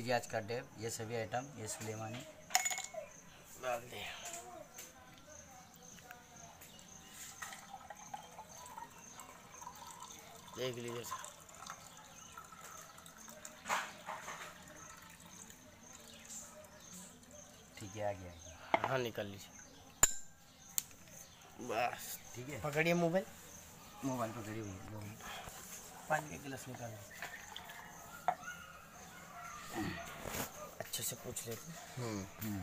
लीजिए आज का डेब ये सभी आइटम ये सुलेमानी डाल दे देख लीजिए ठीक है आ गया हाँ निकल लीजिए। बस। ठीक है। पकड़िए मोबाइल। Mobile minute. पानी का गिलास निकाल से पूछ लेते हम्म हम्म,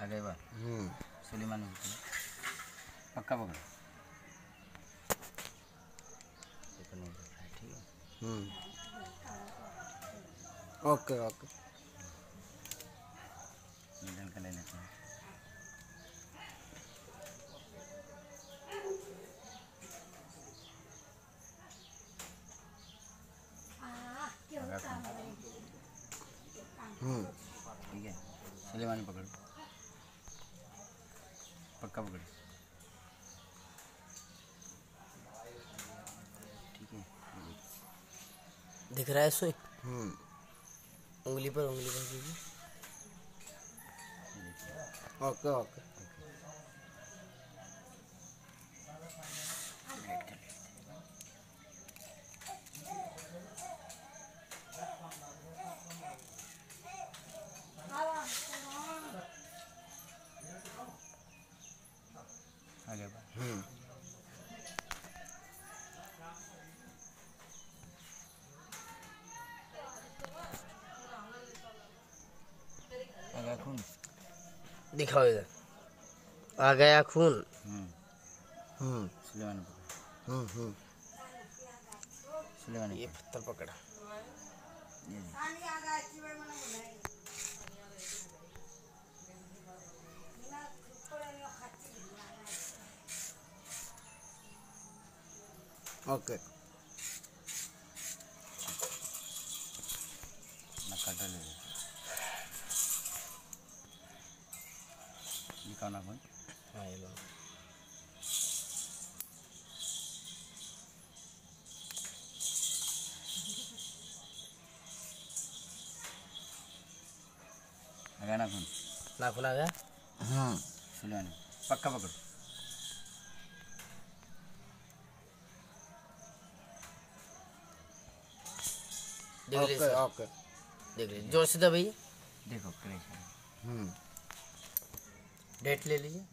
गए बात हम्म। सुलेमानी है। पक्का पकड़ो ठीक है। ओके ओके निकल कर ले लेते हैं पकड़ कौन? हम्म ठीक है? सलेमानी पकड़ो। पक्का पकड़ो। ठीक है। दिख रहा है सोई हम्म। उंगली पर उंगली पर। ओके ओके वेट कर लेते हैं। आगे बढ़ हम्म आगे खून दिखाओ इधर। आ गया खून। हम्म। हम्म। हम्म ये पत्थर पकड़ा। ओके। मैं कटर ले ना खून हाँ ये लो। आगे ना खून? नाखून आ गया? हाँ। सुलेमानी पक्का पकड़ो। देख ओके ओके। देख लीजिए। ज़ोर से दबाइए। देखो क्रेश हम्म। डेट ले लीजिए।